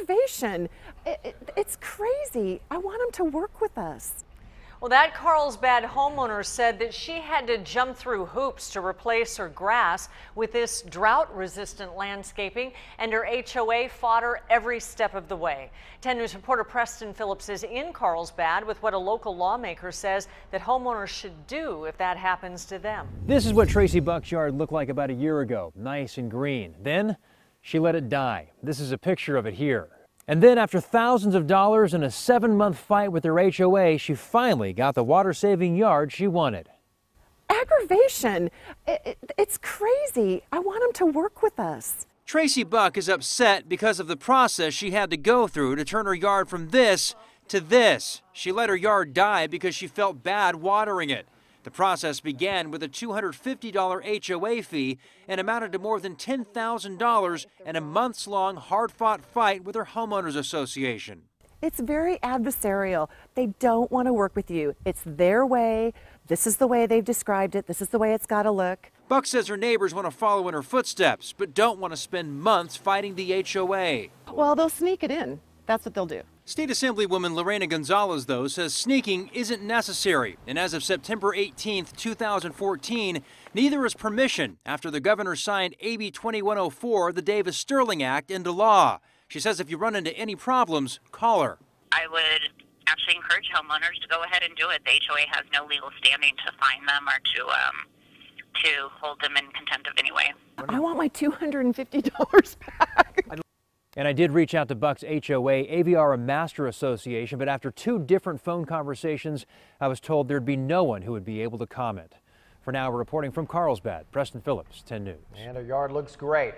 aggravation. It, it, it's crazy. I want them to work with us. Well, that Carlsbad homeowner said that she had to jump through hoops to replace her grass with this drought resistant landscaping, and her HOA fought her every step of the way. 10 News reporter Preston Phillips is in Carlsbad with what a local lawmaker says that homeowners should do if that happens to them. This is what Tracy Buck's yard looked like about a year ago, nice and green. Then she let it die. This is a picture of it here. And then, after thousands of dollars and a seven month fight with her HOA, she finally got the water saving yard she wanted. Aggravation. It, it, it's crazy. I want him to work with us. Tracy Buck is upset because of the process she had to go through to turn her yard from this to this. She let her yard die because she felt bad watering it. The process began with a $250 HOA fee and amounted to more than $10,000 and a months long hard fought fight with her homeowners association. It's very adversarial. They don't want to work with you. It's their way. This is the way they've described it. This is the way it's got to look. Buck says her neighbors want to follow in her footsteps, but don't want to spend months fighting the HOA. Well, they'll sneak it in. That's what they'll do. State Assemblywoman Lorena Gonzalez, though, says sneaking isn't necessary. And as of September 18, 2014, neither is permission after the governor signed AB 2104, the Davis Stirling Act, into law. She says if you run into any problems, call her. I would actually encourage homeowners to go ahead and do it. The HOA has no legal standing to fine them or to um, to hold them in contempt of any way. I want my $250 back. And I did reach out to Buck's HOA, Aviara Master Association, but after two different phone conversations, I was told there'd be no one who would be able to comment. For now, we're reporting from Carlsbad, Preston Phillips, 10 News. And her yard looks great.